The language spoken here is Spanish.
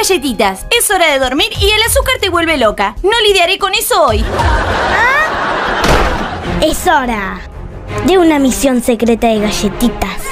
galletitas. Es hora de dormir y el azúcar te vuelve loca. No lidiaré con eso hoy. ¿Ah? Es hora de una misión secreta de galletitas.